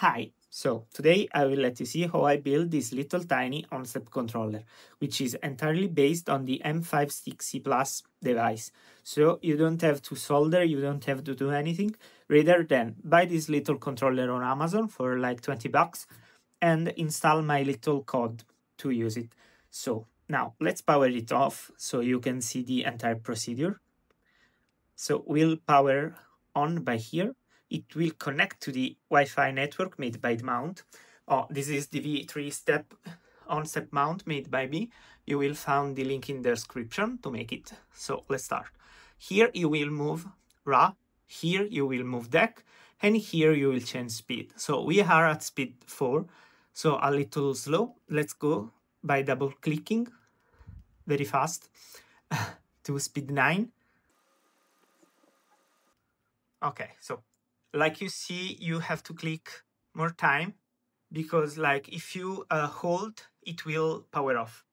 Hi, so today I will let you see how I build this little tiny OnStep controller, which is entirely based on the M5StickC Plus device. So you don't have to solder, you don't have to do anything, rather than buy this little controller on Amazon for like 20 bucks and install my little code to use it. So now let's power it off so you can see the entire procedure. So we'll power on by here it will connect to the Wi-Fi network made by the mount. Oh, this is the V3 step OnStep mount made by me. You will find the link in the description to make it. So let's start. Here you will move RA, here you will move DEC, and here you will change speed. So we are at speed 4, so a little slow. Let's go by double clicking very fast to speed 9. Okay, so like you see, you have to click more time because like if you uh, hold, it will power off.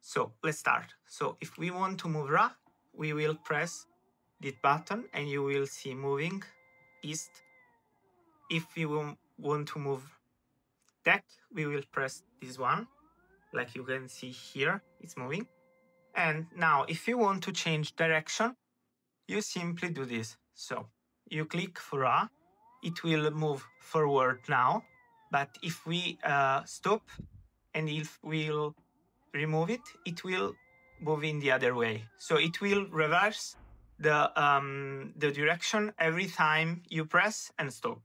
So let's start. So if we want to move RA, we will press this button and you will see moving east. If we want to move DEC, we will press this one. Like you can see here, it's moving. And now if you want to change direction, you simply do this. So you click for RA it will move forward now. But if we uh, stop and if we'll remove it, it will move in the other way. So it will reverse the, um, the direction every time you press and stop.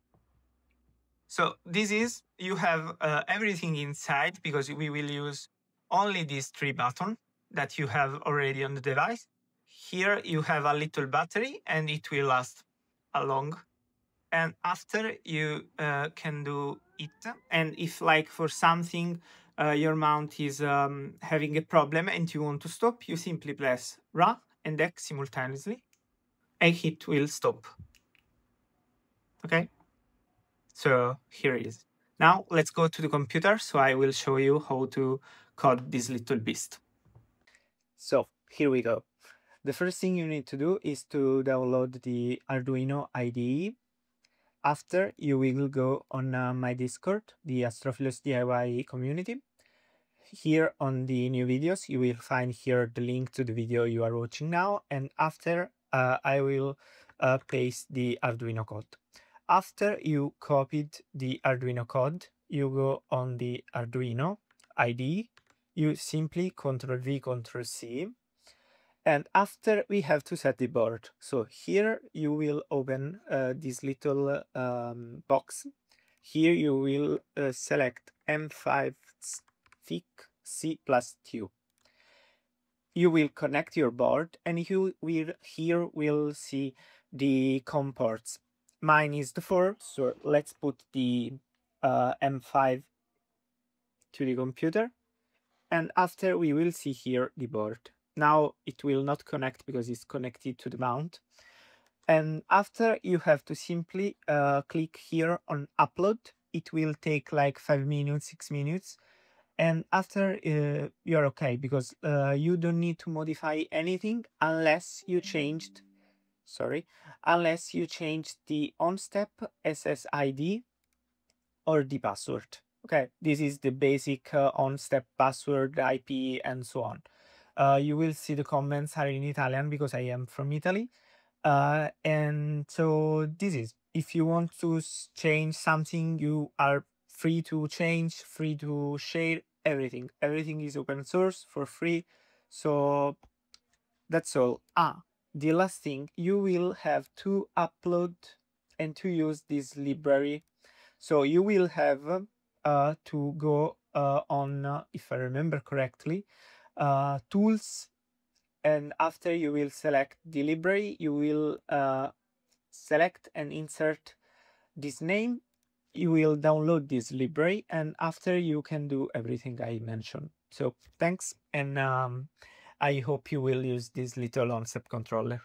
So this is, you have uh, everything inside because we will use only these three buttons that you have already on the device. Here you have a little battery and it will last a long and after you uh, can do it. And if like for something uh, your mount is um, having a problem and you want to stop you simply press RA and x simultaneously and it will stop. Okay? So here it is. Now let's go to the computer so I will show you how to code this little beast. So here we go. The first thing you need to do is to download the Arduino IDE after, you will go on uh, my Discord, the Astrophilos DIY community. Here on the new videos, you will find here the link to the video you are watching now. And after, uh, I will uh, paste the Arduino code. After you copied the Arduino code, you go on the Arduino IDE. You simply Ctrl V, Ctrl C and after we have to set the board. So here you will open uh, this little um, box. Here you will uh, select M5 thick C plus 2. You will connect your board and you will here will see the COM ports. Mine is the 4, so let's put the uh, M5 to the computer. And after we will see here the board. Now it will not connect because it's connected to the mount. And after you have to simply uh, click here on upload. It will take like five minutes, six minutes. And after uh, you're okay because uh, you don't need to modify anything unless you changed, sorry, unless you changed the OnStep SSID or the password. Okay, this is the basic uh, OnStep password, IP, and so on. Uh, you will see the comments are in Italian because I am from Italy. Uh, and so this is, if you want to change something, you are free to change, free to share everything. Everything is open source for free. So that's all. Ah, the last thing, you will have to upload and to use this library. So you will have uh, to go uh, on, uh, if I remember correctly, uh, tools and after you will select the library you will uh, select and insert this name. You will download this library and after you can do everything I mentioned. So thanks and um, I hope you will use this little OnStep controller